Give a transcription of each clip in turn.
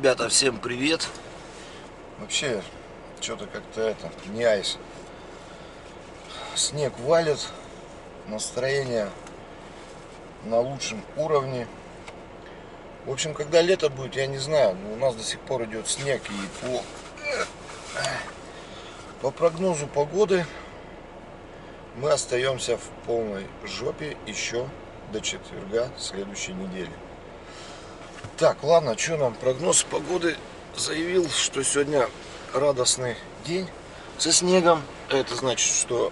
Ребята, всем привет. Вообще, что-то как-то это, не айс. Снег валит, настроение на лучшем уровне. В общем, когда лето будет, я не знаю, но у нас до сих пор идет снег и по, по прогнозу погоды мы остаемся в полной жопе еще до четверга следующей недели. Так, ладно, что нам прогноз погоды заявил, что сегодня радостный день со снегом. Это значит, что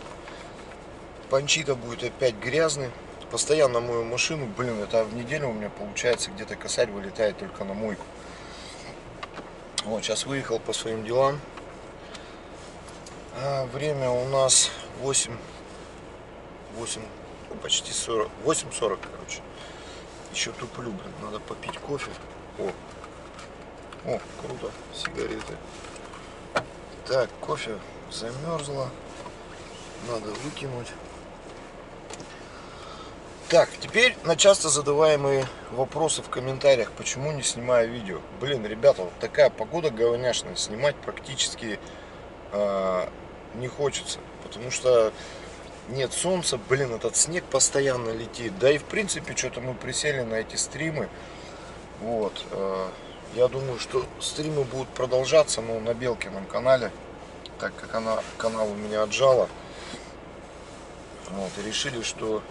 Панчита будет опять грязный. Постоянно мою машину, блин, это в неделю у меня получается где-то косарь вылетает только на мойку. Вот, сейчас выехал по своим делам. А, время у нас 8, 8, ну, почти 40, 8.40, короче. Еще туплю, блин, надо попить кофе. О, о, круто, сигареты. Так, кофе замерзло. Надо выкинуть. Так, теперь на часто задаваемые вопросы в комментариях, почему не снимаю видео. Блин, ребята, вот такая погода говняшная, снимать практически э, не хочется. Потому что нет солнца, блин, этот снег постоянно летит. Да и в принципе, что-то мы присели на эти стримы. Вот. Э, я думаю, что стримы будут продолжаться, но на Белкином канале, так как она, канал у меня отжала. Вот, и решили, что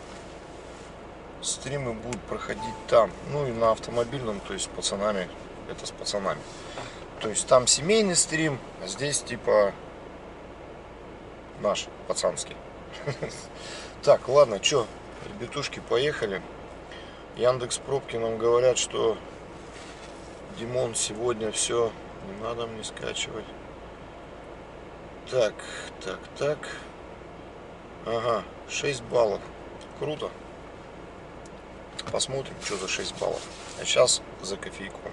стримы будут проходить там. Ну и на автомобильном, то есть с пацанами. Это с пацанами. То есть там семейный стрим, а здесь типа наш пацанский. Так, ладно, что, ребятушки, поехали. Яндекс пробки нам говорят, что Димон сегодня все, не надо мне скачивать. Так, так, так. Ага, 6 баллов. Круто. Посмотрим, что за 6 баллов. А сейчас за кофейком.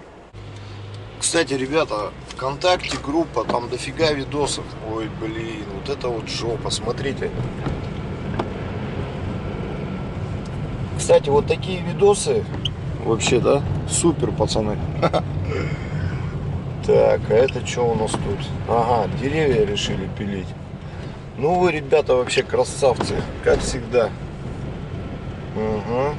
Кстати, ребята, ВКонтакте группа, там дофига видосов. Ой, блин, вот это вот жопа, смотрите. Кстати, вот такие видосы вообще, да, супер, пацаны. Так, а это что у нас тут? Ага, деревья решили пилить. Ну вы, ребята, вообще красавцы, как всегда. Угу.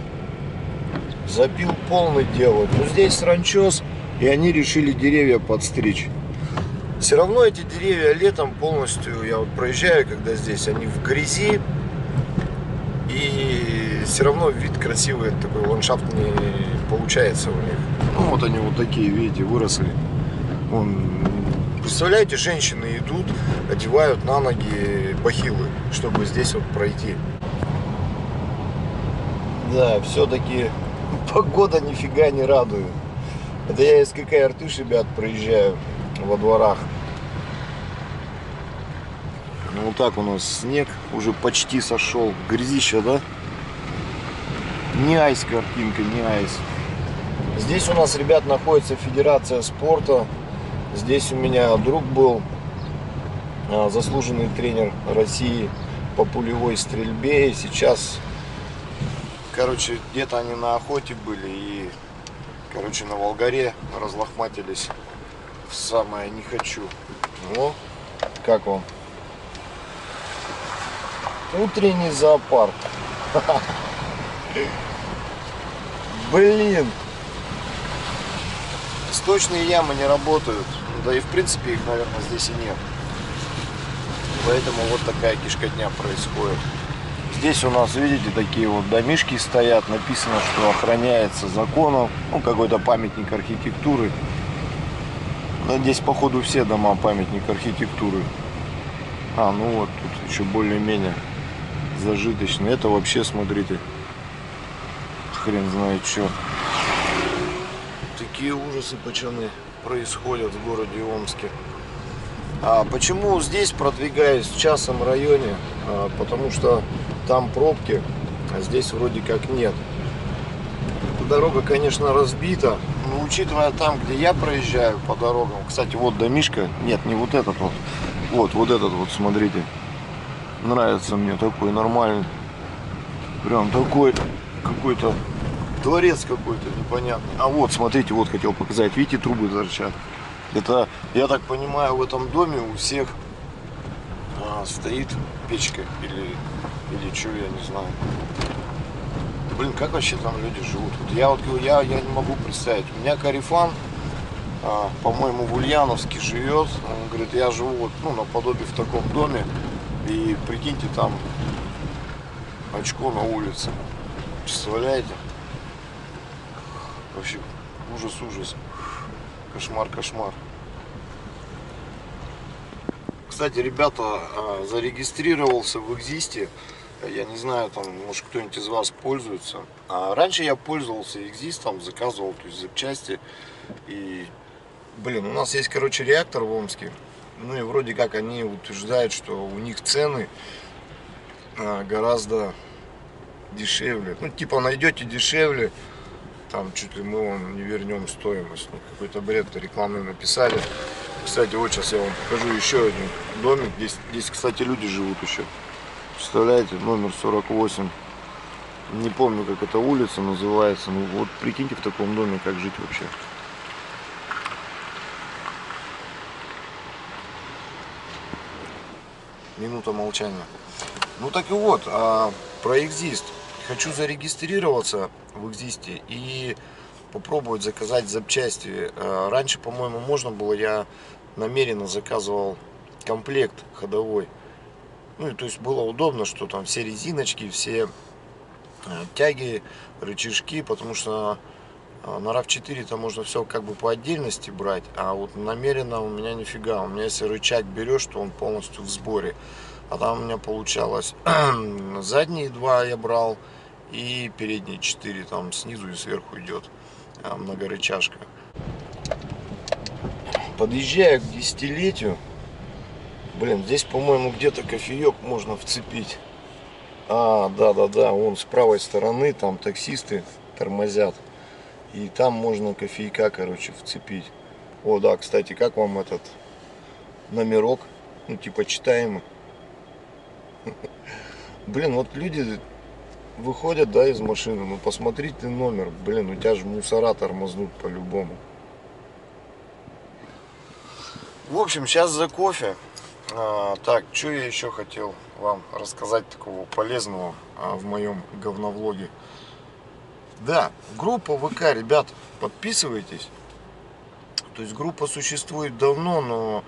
Запил полный делают. Но здесь ранчос, и они решили деревья подстричь. Все равно эти деревья летом полностью, я вот проезжаю, когда здесь, они в грязи. И все равно вид красивый, такой ландшафтный получается у них. Ну вот они вот такие, видите, выросли. Вон, представляете, женщины идут, одевают на ноги бахилы, чтобы здесь вот пройти. Да, все-таки погода нифига не радует. Это я из КК Иртыш, ребят, проезжаю во дворах. Ну, вот так у нас снег уже почти сошел. Грязища, да? Не айс картинка, не айс. Здесь у нас, ребят, находится Федерация спорта. Здесь у меня друг был, а, заслуженный тренер России по пулевой стрельбе. И сейчас, короче, где-то они на охоте были и Короче, на Волгаре разлохматились в самое не хочу. Ну, как вам? Утренний зоопарк. Блин. Сточные ямы не работают. Да и в принципе их, наверное, здесь и нет. Поэтому вот такая кишкотня происходит. Здесь у нас, видите, такие вот домишки стоят. Написано, что охраняется законом. Ну, какой-то памятник архитектуры. Но здесь, походу, все дома памятник архитектуры. А, ну вот, тут еще более-менее зажиточный. Это вообще, смотрите, хрен знает что. Такие ужасы, пацаны, происходят в городе Омске. А почему здесь продвигаюсь в частном районе? А, потому что там пробки, а здесь вроде как нет. Дорога, конечно, разбита, но учитывая там, где я проезжаю по дорогам, кстати, вот домишка, нет, не вот этот вот, вот, вот этот вот, смотрите, нравится мне такой нормальный, прям такой какой-то дворец какой-то непонятный. А вот, смотрите, вот хотел показать. Видите, трубы торчат. Это, я так понимаю, в этом доме у всех а, стоит печка или, или что, я не знаю. Блин, как вообще там люди живут? Вот я вот я, я не могу представить. У меня Карифан, а, по-моему, в Ульяновске живет. Он говорит, я живу вот, ну, наподобие в таком доме. И прикиньте, там очко на улице. Представляете? Вообще ужас, ужас. Кстати, ребята, а, зарегистрировался в Экзисте. Я не знаю, там, может кто-нибудь из вас пользуется. А раньше я пользовался Экзистом, заказывал то есть, запчасти. И, блин, у нас есть, короче, реактор в Омске. Ну и вроде как они утверждают, что у них цены а, гораздо дешевле. Ну, типа найдете дешевле, там чуть ли мы вам не вернем стоимость. Ну, какой-то бред рекламный написали. Кстати, вот сейчас я вам покажу еще один домик. Здесь, здесь, кстати, люди живут еще. Представляете, номер 48. Не помню, как эта улица называется. Ну вот прикиньте в таком доме, как жить вообще. Минута молчания. Ну так и вот, а, про Exist. Хочу зарегистрироваться в Экзисте и попробовать заказать запчасти. А, раньше, по-моему, можно было, я намеренно заказывал комплект ходовой. Ну и то есть было удобно, что там все резиночки, все э, тяги, рычажки, потому что э, на RAV4 там можно все как бы по отдельности брать, а вот намеренно у меня нифига. У меня если рычаг берешь, то он полностью в сборе. А там у меня получалось задние два я брал и передние четыре там снизу и сверху идет э, многорычажка. Подъезжаю к десятилетию. Блин, здесь, по-моему, где-то кофеек можно вцепить. А, да-да-да, вон с правой стороны там таксисты тормозят. И там можно кофейка, короче, вцепить. О, да, кстати, как вам этот номерок? Ну, типа читаемый. Блин, вот люди выходят, да, из машины. Ну, посмотрите номер. Блин, у тебя же мусора тормознут по-любому. В общем, сейчас за кофе. А, так, что я еще хотел вам рассказать такого полезного а, в моем говновлоге. Да, группа ВК, ребят, подписывайтесь. То есть группа существует давно, но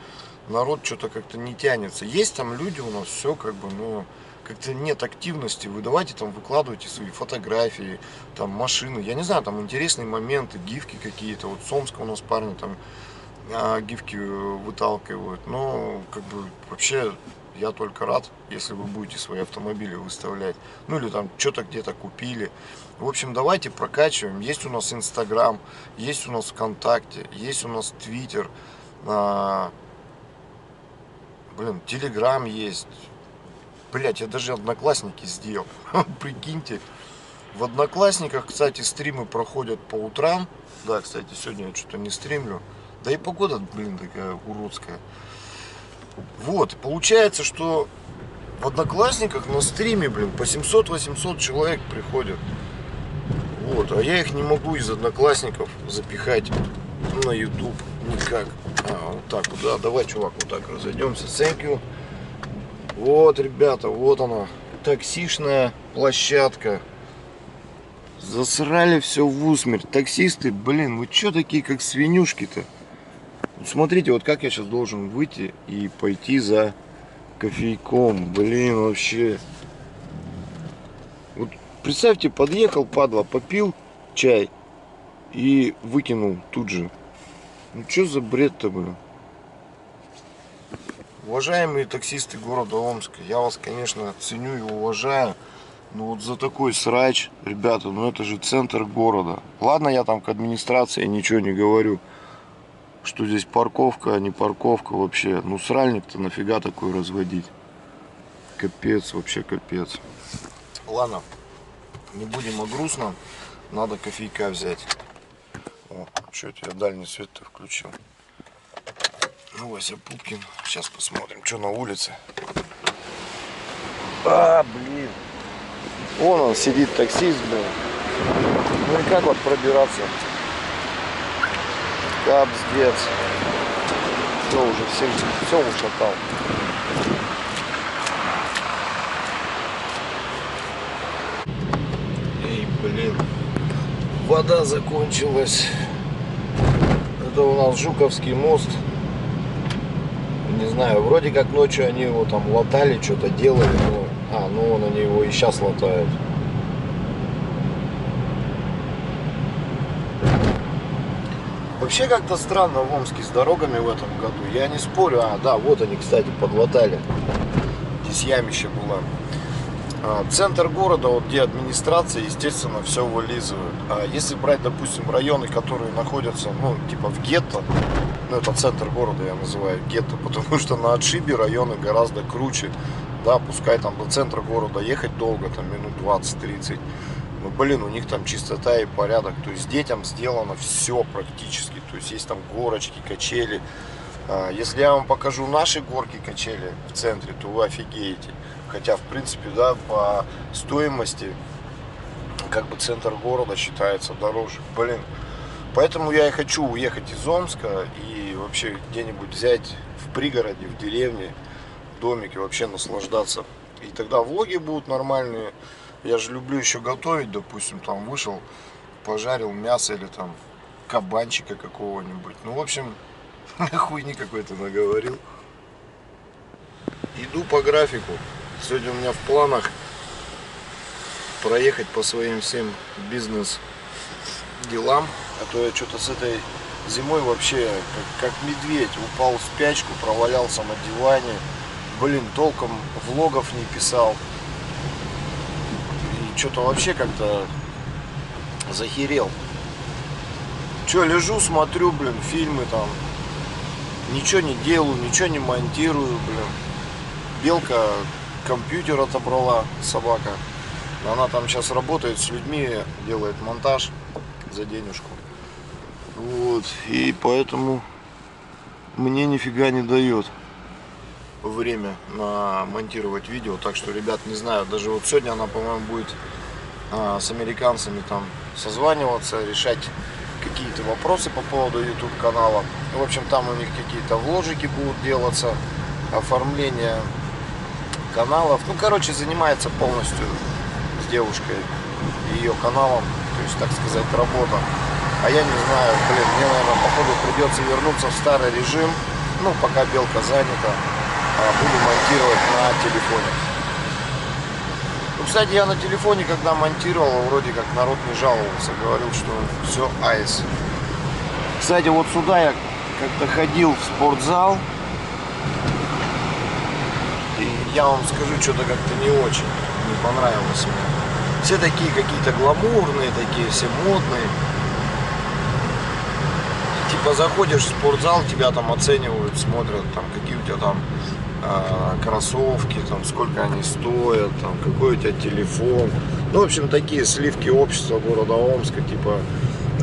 народ что-то как-то не тянется. Есть там люди у нас, все как бы, но как-то нет активности. Вы давайте там выкладывайте свои фотографии, там машины. Я не знаю, там интересные моменты, гифки какие-то. Вот Сомска у нас парни там а, гифки выталкивают. Но как бы вообще я только рад, если вы будете свои автомобили выставлять. Ну или там что-то где-то купили. В общем, давайте прокачиваем. Есть у нас Инстаграм, есть у нас ВКонтакте, есть у нас Твиттер. А, блин, Телеграм есть. Блять, я даже одноклассники сделал. Прикиньте. В Одноклассниках, кстати, стримы проходят по утрам. Да, кстати, сегодня я что-то не стримлю. Да и погода, блин, такая уродская. Вот, получается, что в Одноклассниках на стриме, блин, по 700-800 человек приходят. Вот, а я их не могу из Одноклассников запихать на YouTube никак. А, вот так да, давай, чувак, вот так разойдемся. Thank you. Вот, ребята, вот она, таксишная площадка. Засрали все в усмерть. Таксисты, блин, вы что такие, как свинюшки-то? Смотрите, вот как я сейчас должен выйти и пойти за кофейком. Блин, вообще. Вот представьте, подъехал, падла, попил чай и выкинул тут же. Ну что за бред-то, блин? Уважаемые таксисты города Омска, я вас, конечно, ценю и уважаю. Но вот за такой срач, ребята, ну это же центр города. Ладно, я там к администрации ничего не говорю что здесь парковка, а не парковка вообще. Ну сральник-то нафига такой разводить? Капец, вообще капец. Ладно, не будем о грустном. Надо кофейка взять. О, что это я дальний свет-то включил? Ну, Вася Пупкин. Сейчас посмотрим, что на улице. А, блин. Вон он сидит, таксист, блин. Ну и как вот пробираться? Капздец. Все уже, все, все ушатал. Эй, блин. Вода закончилась. Это у нас Жуковский мост. Не знаю, вроде как ночью они его там латали, что-то делали. Но... А, ну он они его и сейчас латают. Вообще как-то странно в Омске с дорогами в этом году. Я не спорю. А, да, вот они, кстати, подлатали. Здесь ямище было. А, центр города, вот где администрация, естественно, все вылизывают. А если брать, допустим, районы, которые находятся, ну, типа в гетто, ну, это центр города, я называю гетто, потому что на отшибе районы гораздо круче. Да, пускай там до центра города ехать долго, там минут 20-30. Блин, у них там чистота и порядок. То есть детям сделано все практически. То есть есть там горочки, качели. А, если я вам покажу наши горки, качели в центре, то вы офигеете. Хотя, в принципе, да, по стоимости, как бы центр города считается дороже. Блин. Поэтому я и хочу уехать из Омска и вообще где-нибудь взять в пригороде, в деревне, в домике, вообще наслаждаться. И тогда влоги будут нормальные. Я же люблю еще готовить, допустим, там вышел, пожарил мясо или там кабанчика какого-нибудь. Ну, в общем, хуйни какой-то наговорил. Иду по графику. Сегодня у меня в планах проехать по своим всем бизнес делам. А то я что-то с этой зимой вообще как, как медведь упал в спячку, провалялся на диване. Блин, толком влогов не писал что-то вообще как-то захерел. Че, лежу, смотрю, блин, фильмы там. Ничего не делаю, ничего не монтирую, блин. Белка компьютер отобрала, собака. Она там сейчас работает с людьми, делает монтаж за денежку. Вот, и поэтому мне нифига не дает время на монтировать видео. Так что, ребят, не знаю, даже вот сегодня она, по-моему, будет а, с американцами там созваниваться, решать какие-то вопросы по поводу YouTube канала. В общем, там у них какие-то вложики будут делаться, оформление каналов. Ну, короче, занимается полностью с девушкой и ее каналом, то есть, так сказать, работа. А я не знаю, блин, мне, наверное, походу придется вернуться в старый режим, ну, пока белка занята, буду монтировать на телефоне. Ну, кстати, я на телефоне, когда монтировал, вроде как народ не жаловался, говорил, что все айс. Кстати, вот сюда я как-то ходил в спортзал, и я вам скажу, что-то как-то не очень, не понравилось мне. Все такие какие-то гламурные, такие все модные. Типа заходишь в спортзал, тебя там оценивают, смотрят, там какие у тебя там а, кроссовки, там, сколько они стоят, там, какой у тебя телефон. Ну, в общем, такие сливки общества города Омска, типа,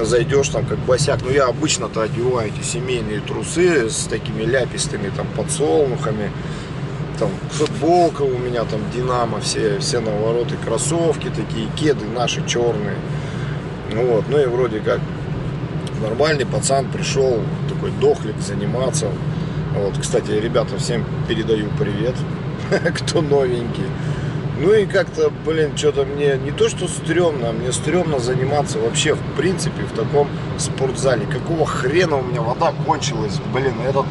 зайдешь там как босяк. Ну, я обычно-то одеваю эти семейные трусы с такими ляпистыми там подсолнухами. Там футболка у меня, там Динамо, все, все навороты, кроссовки такие, кеды наши черные. Ну вот, ну и вроде как нормальный пацан пришел, такой дохлик заниматься. Вот, кстати, ребята, всем передаю привет, кто новенький. Ну и как-то, блин, что-то мне не то, что стрёмно, а мне стрёмно заниматься вообще, в принципе, в таком спортзале. Какого хрена у меня вода кончилась, блин, этот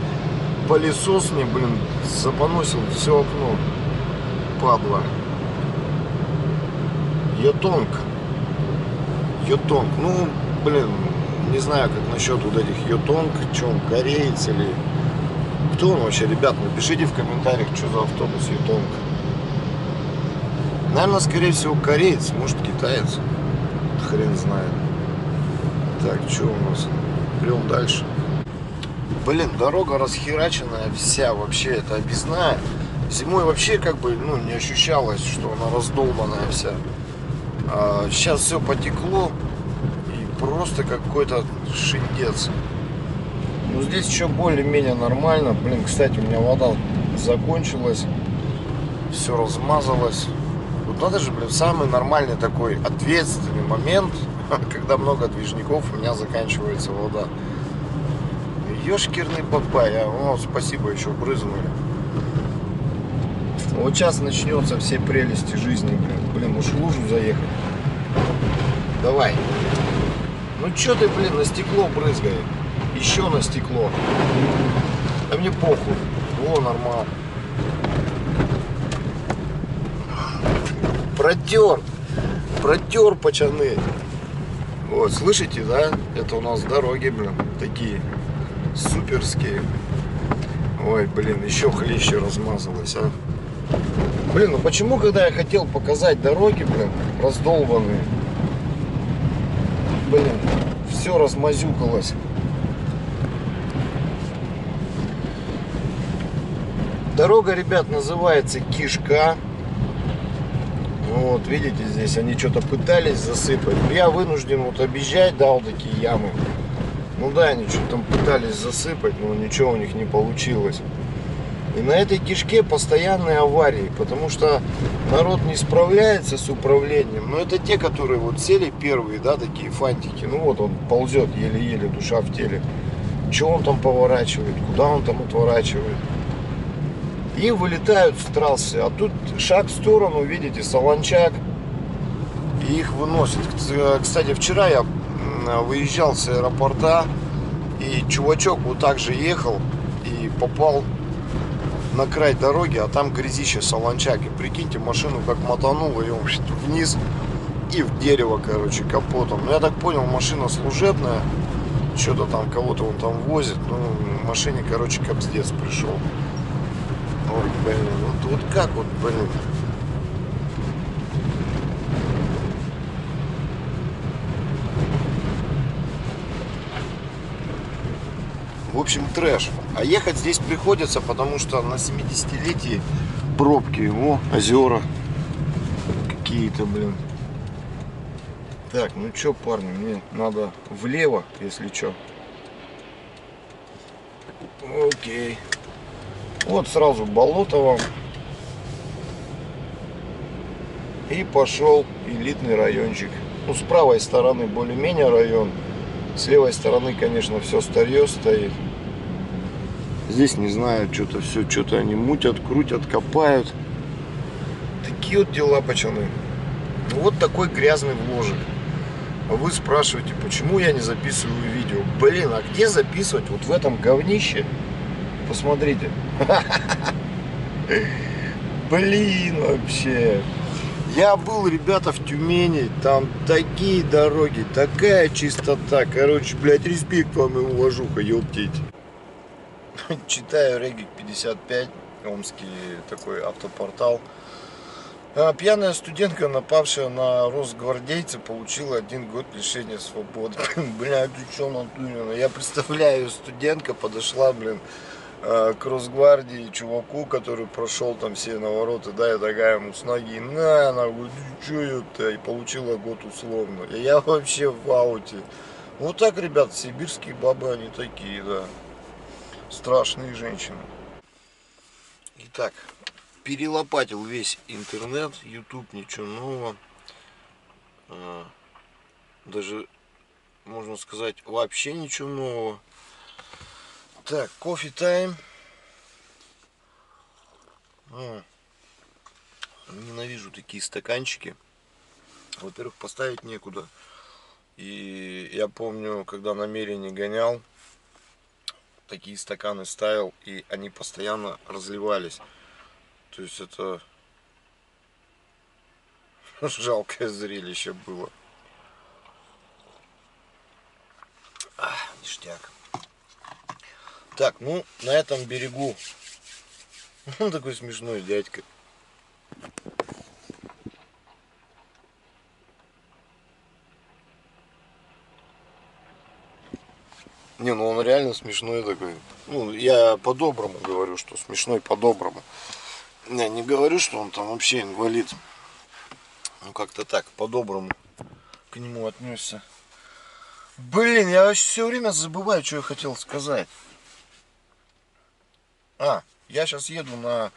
пылесос мне, блин, запоносил все окно. Падла. Йотонг. Йотонг. Ну, блин, не знаю, как насчет вот этих йотонг, что он, кореец или кто он вообще, ребят? Напишите в комментариях, что за автобус Ютонг. Наверное, скорее всего, кореец, может, китаец. Хрен знает. Так, что у нас? Прям дальше. Блин, дорога расхераченная вся, вообще, это объездная. Зимой вообще как бы, ну, не ощущалось, что она раздолбанная вся. А сейчас все потекло и просто какой-то шиндец. Ну здесь еще более-менее нормально. Блин, кстати, у меня вода закончилась. Все размазалось. Вот надо же, блин, самый нормальный такой ответственный момент, когда много движников, у меня заканчивается вода. Ёшкирный папай, а, о, спасибо, еще брызнули. Вот сейчас начнется все прелести жизни, блин. Блин, уж лужу заехать. Давай. Ну чё ты, блин, на стекло брызгай. Еще на стекло. Да мне похуй. О, нормально. Протер. Протер, пацаны. Вот, слышите, да? Это у нас дороги, блин, такие суперские. Ой, блин, еще хлеще размазалось, а. Блин, ну почему, когда я хотел показать дороги, блин, раздолбанные, блин, все размазюкалось. Дорога, ребят, называется Кишка. Вот, видите, здесь они что-то пытались засыпать. Я вынужден вот объезжать, да, вот такие ямы. Ну да, они что-то там пытались засыпать, но ничего у них не получилось. И на этой кишке постоянные аварии, потому что народ не справляется с управлением. Но это те, которые вот сели первые, да, такие фантики. Ну вот он ползет еле-еле, душа в теле. Что он там поворачивает, куда он там отворачивает. И вылетают с трассы. А тут шаг в сторону, видите, солончак. И их выносит. Кстати, вчера я выезжал с аэропорта. И чувачок вот так же ехал и попал на край дороги, а там грязище солончак. И прикиньте, машину как мотануло, и он вниз и в дерево, короче, капотом. Ну, я так понял, машина служебная, что-то там, кого-то он там возит. Ну, машине, короче, капздец пришел. Блин, вот, вот как вот, блин. В общем, трэш. А ехать здесь приходится, потому что на 70-летии пробки. О, озера какие-то, блин. Так, ну что, парни, мне надо влево, если что. Окей. Вот сразу болото вам. И пошел элитный райончик. Ну, с правой стороны более-менее район. С левой стороны, конечно, все старье стоит. Здесь, не знаю, что-то все, что-то они мутят, крутят, копают. Такие вот дела, пацаны. Ну, вот такой грязный вложек. А вы спрашиваете, почему я не записываю видео? Блин, а где записывать вот в этом говнище? Посмотрите. Блин, вообще. Я был, ребята, в Тюмени, там такие дороги, такая чистота. Короче, блядь, респект вам и уважуха, ёптить. Читаю Регик 55, омский такой автопортал. А, пьяная студентка, напавшая на росгвардейца, получила один год лишения свободы. Бля, ты что, Натурина? Я представляю, студентка подошла, блин, Э, к Росгвардии чуваку, который прошел там все навороты, да, я такая ему с ноги, на, она говорит, что и получила год условно. И я вообще в ауте. Вот так, ребят, сибирские бабы, они такие, да. Страшные женщины. Итак, перелопатил весь интернет, YouTube, ничего нового. Э, даже, можно сказать, вообще ничего нового. Так, кофе тайм. Ненавижу такие стаканчики. Во-первых, поставить некуда. И я помню, когда намерение гонял, такие стаканы ставил, и они постоянно разливались. То есть это жалкое зрелище было. А, ништяк. Так, ну, на этом берегу. Он такой смешной дядька. Не, ну он реально смешной такой. Ну, я по-доброму говорю, что смешной по-доброму. Я не говорю, что он там вообще инвалид. Ну, как-то так, по-доброму к нему отнесся. Блин, я все время забываю, что я хотел сказать. А, я сейчас еду на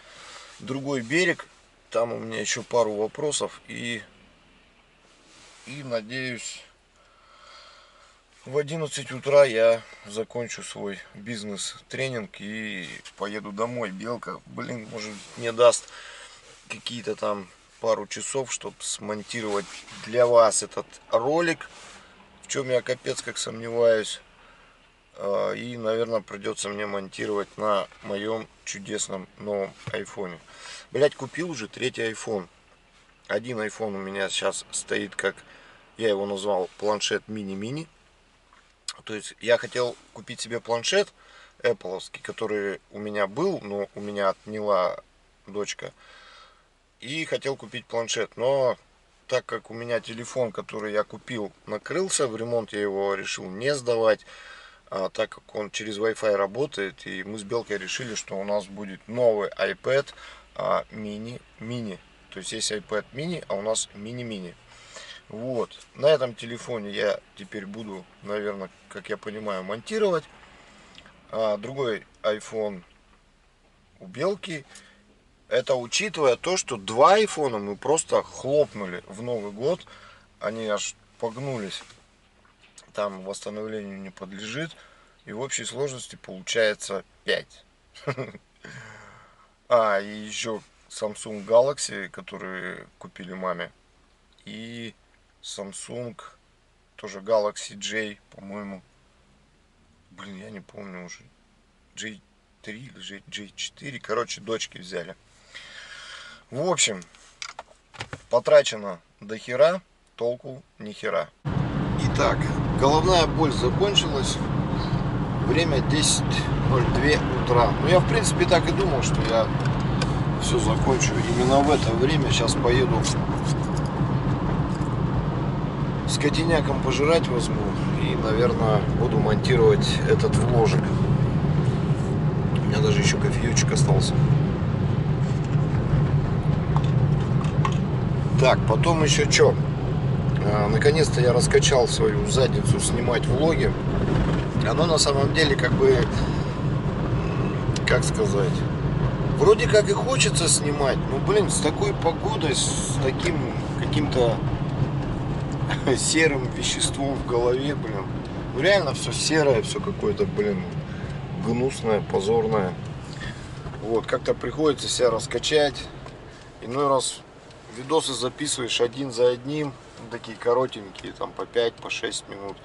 другой берег. Там у меня еще пару вопросов и, и надеюсь в 11 утра я закончу свой бизнес-тренинг и поеду домой. Белка, блин, может мне даст какие-то там пару часов, чтобы смонтировать для вас этот ролик, в чем я капец как сомневаюсь. А, и, наверное, придется мне монтировать на моем чудесном новом айфоне. Блять, купил уже третий iPhone. Один iPhone у меня сейчас стоит как, я его назвал планшет мини-мини. То есть я хотел купить себе планшет Apple, который у меня был, но у меня отняла дочка. И хотел купить планшет, но так как у меня телефон, который я купил, накрылся, в ремонт я его решил не сдавать, а, так как он через Wi-Fi работает, и мы с Белкой решили, что у нас будет новый iPad а, mini, mini. То есть есть iPad mini, а у нас мини-мини. Вот. На этом телефоне я теперь буду, наверное, как я понимаю, монтировать. А другой iPhone у Белки. Это учитывая то, что два айфона мы просто хлопнули в Новый год. Они аж погнулись. Там восстановлению не подлежит. И в общей сложности получается 5. А, и еще Samsung Galaxy, который купили маме. И Samsung, тоже Galaxy J, по-моему. Блин, я не помню уже. J3 или J4. Короче, дочки взяли. В общем, потрачено до хера, толку ни хера. Итак, головная боль закончилась. Время 10.02 утра. Ну, я, в принципе, так и думал, что я все закончу именно в это время. Сейчас поеду скотинякам пожирать возьму и, наверное, буду монтировать этот вложек. У меня даже еще кофеечек остался. Так, потом еще что? А, наконец-то я раскачал свою задницу снимать влоги. Оно на самом деле как бы, как сказать, вроде как и хочется снимать, но, блин, с такой погодой, с таким каким-то серым веществом в голове, блин. Ну реально все серое, все какое-то, блин, гнусное, позорное. Вот, как-то приходится себя раскачать. Иной раз видосы записываешь один за одним, такие коротенькие, там по 5, по 6 минут.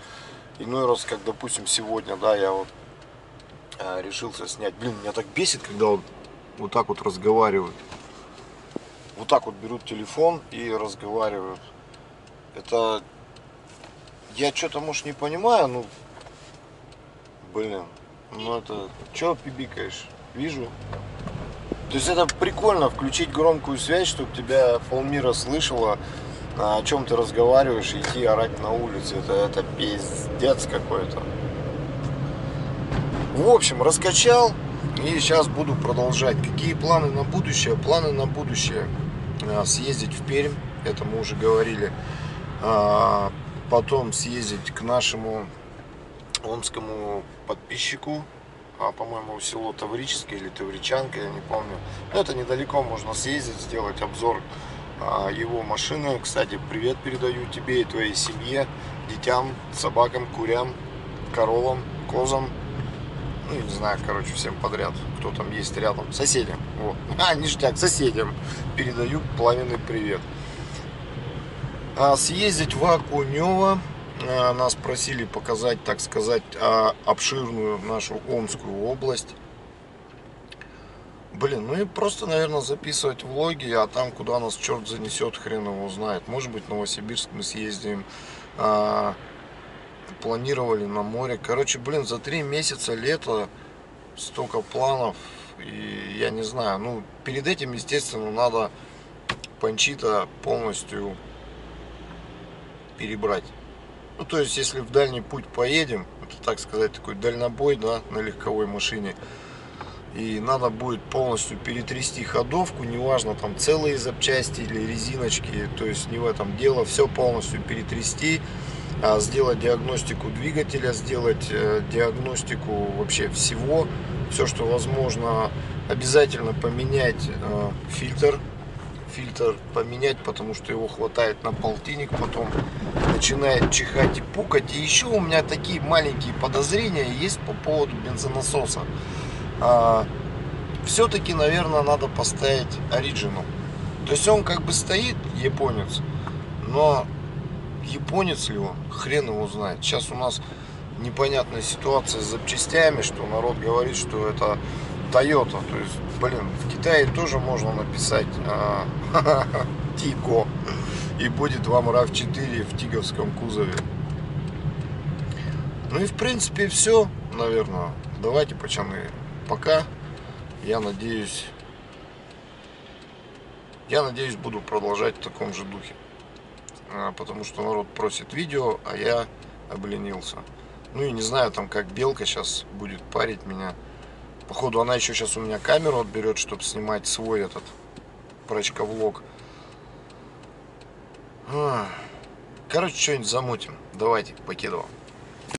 Иной раз, как, допустим, сегодня, да, я вот а, решился снять. Блин, меня так бесит, когда вот, вот так вот разговаривают. Вот так вот берут телефон и разговаривают. Это я что-то, может, не понимаю, ну, блин, ну это, что пибикаешь? Вижу. То есть это прикольно, включить громкую связь, чтобы тебя полмира слышало, о чем ты разговариваешь, идти орать на улице. Это, это пиздец какой-то. В общем, раскачал и сейчас буду продолжать. Какие планы на будущее? Планы на будущее. А, съездить в Пермь, это мы уже говорили. А, потом съездить к нашему омскому подписчику, а, по-моему, село Таврическое или Тавричанка, я не помню. Но это недалеко, можно съездить, сделать обзор а, его машины. Кстати, привет передаю тебе и твоей семье, детям, собакам, курям, коровам, козам. Ну, не знаю, короче, всем подряд, кто там есть рядом, соседям. Вот. А, ништяк, соседям передаю пламенный привет. А, съездить в Акунево. А, нас просили показать, так сказать, а, обширную нашу Омскую область. Блин, ну и просто, наверное, записывать влоги, а там, куда нас черт занесет, хрен его знает. Может быть, в Новосибирск мы съездим. Планировали на море. Короче, блин, за три месяца лета столько планов. И я не знаю, ну, перед этим, естественно, надо Панчита полностью перебрать. Ну, то есть, если в дальний путь поедем, это, так сказать, такой дальнобой, да, на легковой машине, и надо будет полностью перетрясти ходовку, неважно, там, целые запчасти или резиночки, то есть, не в этом дело, все полностью перетрясти, а сделать диагностику двигателя, сделать э, диагностику вообще всего, все, что возможно, обязательно поменять э, фильтр фильтр поменять, потому что его хватает на полтинник, потом начинает чихать и пукать. И еще у меня такие маленькие подозрения есть по поводу бензонасоса. А, Все-таки, наверное, надо поставить оригинал. То есть он как бы стоит, японец, но японец ли он, хрен его знает. Сейчас у нас непонятная ситуация с запчастями, что народ говорит, что это Toyota. То есть, блин, в Китае тоже можно написать а, Тико. И будет вам RAV4 в тиговском кузове. Ну и в принципе все, наверное. Давайте, пацаны, пока. Я надеюсь, я надеюсь, буду продолжать в таком же духе. А, потому что народ просит видео, а я обленился. Ну и не знаю, там как Белка сейчас будет парить меня. Походу она еще сейчас у меня камеру отберет, чтобы снимать свой этот прачка-влог. Короче, что-нибудь замутим. Давайте, покидывал.